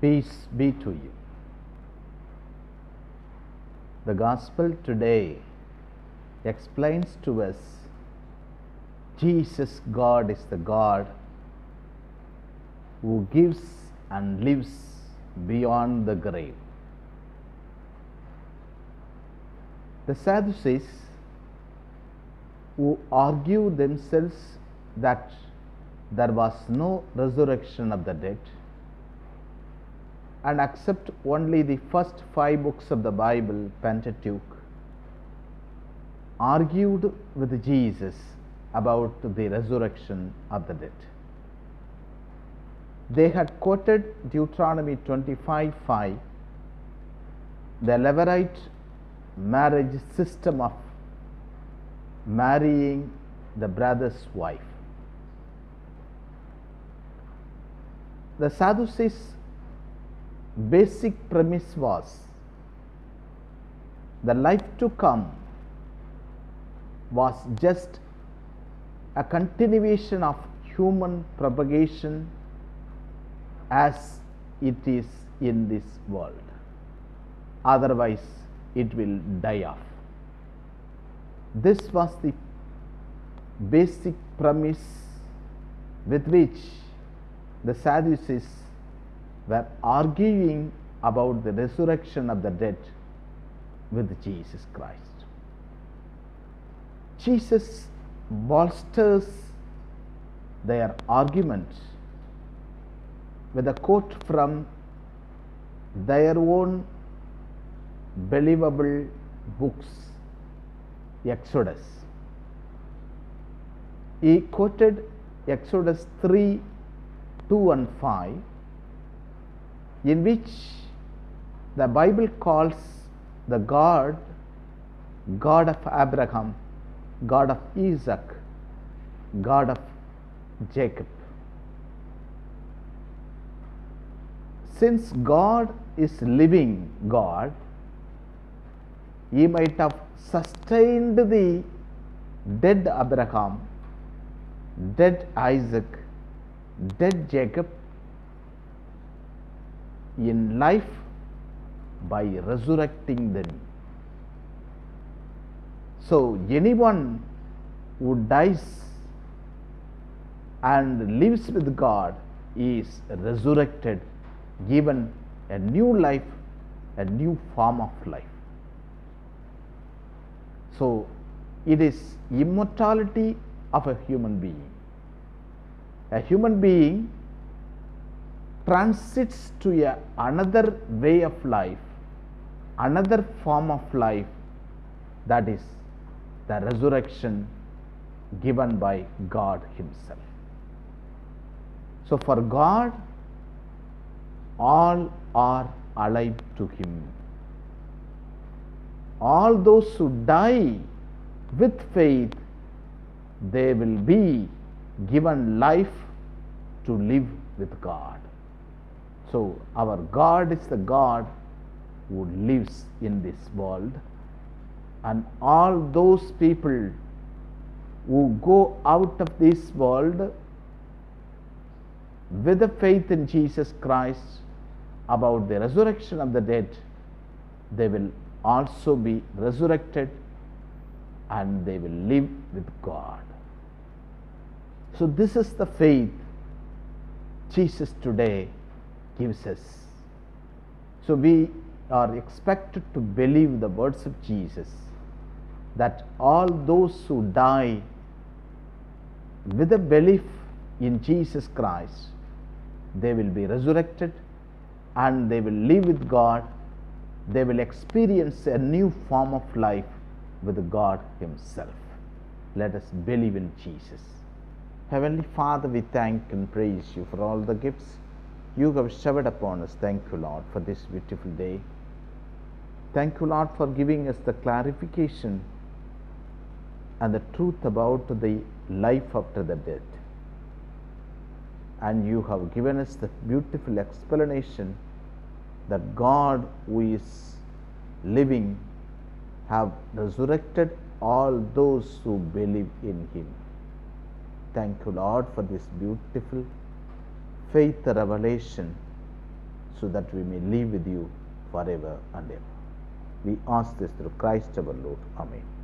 Peace be to you. The Gospel today explains to us Jesus, God, is the God who gives and lives beyond the grave. The Sadducees, who argue themselves that there was no resurrection of the dead and accept only the first five books of the Bible, Pentateuch, argued with Jesus about the resurrection of the dead. They had quoted Deuteronomy 25 5, the Levirate marriage system of marrying the brother's wife. The Sadducees' basic premise was the life to come was just a continuation of human propagation as it is in this world. Otherwise, it will die off. This was the basic premise with which the Sadducees were arguing about the resurrection of the dead with Jesus Christ. Jesus bolsters their argument with a quote from their own believable books, Exodus. He quoted Exodus 3 2 and 5, in which the Bible calls the God God of Abraham, God of Isaac, God of Jacob. Since God is living God, he might have sustained the dead Abraham, dead Isaac, dead Jacob in life by resurrecting them. So, anyone who dies and lives with God is resurrected, given a new life, a new form of life. So, it is immortality of a human being. A human being transits to a, another way of life, another form of life that is the resurrection given by God Himself. So, for God, all are alive to Him. All those who die with faith, they will be given life to live with God. So, our God is the God who lives in this world, and all those people who go out of this world with the faith in Jesus Christ about the resurrection of the dead, they will also be resurrected and they will live with God. So, this is the faith Jesus today gives us. So, we are expected to believe the words of Jesus that all those who die with a belief in Jesus Christ, they will be resurrected and they will live with God. They will experience a new form of life with God Himself. Let us believe in Jesus. Heavenly Father, we thank and praise you for all the gifts you have showered upon us. Thank you, Lord, for this beautiful day. Thank you, Lord, for giving us the clarification and the truth about the life after the death. And you have given us the beautiful explanation that God, who is living, have resurrected all those who believe in Him. Thank you, Lord, for this beautiful faith revelation so that we may live with you forever and ever. We ask this through Christ our Lord. Amen.